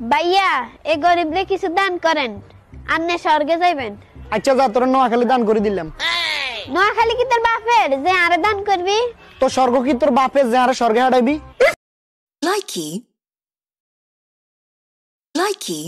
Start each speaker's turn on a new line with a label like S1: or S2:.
S1: ভাইয়া এ গরিবরে কিছু দান করেন। আন্নে স্বর্গে যাইবেন।
S2: আচ্ছা যা তোর নোয়াখালী দান করে দিলাম।
S1: নোয়াখালী কি তোর বাপের? যে আরে দান করবি?
S2: তো স্বর্গ কি তোর বাপের? যে আরে স্বর্গে হাঁটাইবি?
S3: লাইকি? লাইকি?